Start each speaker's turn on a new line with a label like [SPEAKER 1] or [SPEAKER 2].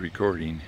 [SPEAKER 1] Recording.